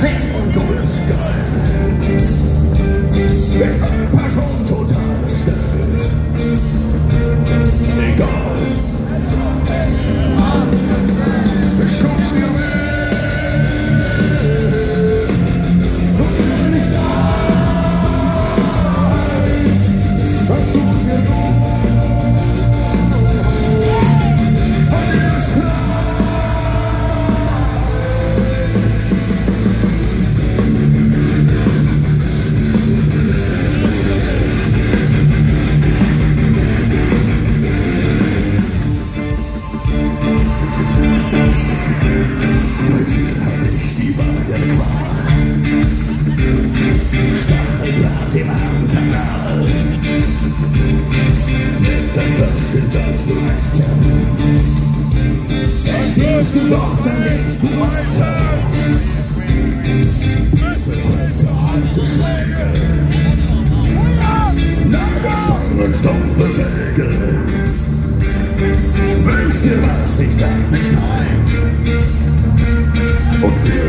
Fett und bist geil. Dein Verschnittsinstrumenten. Verstehst du doch, dann legst du weiter. Betrete alte Schläge. Nagelzangen, stumpfe Säge. Wünsch dir was, ich sag nicht nein und für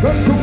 Let's go.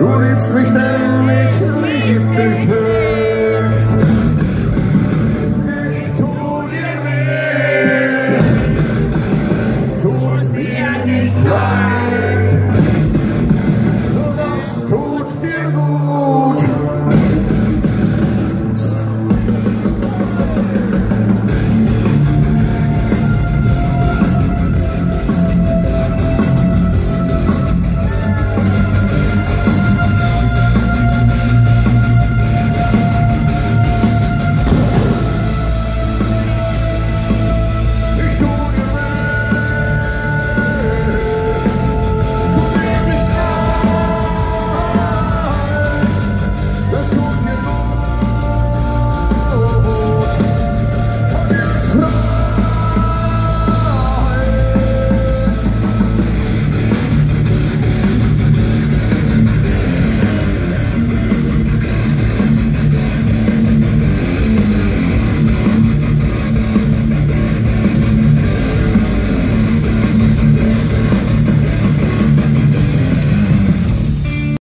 Du liebst mich, denn ich lieb dich.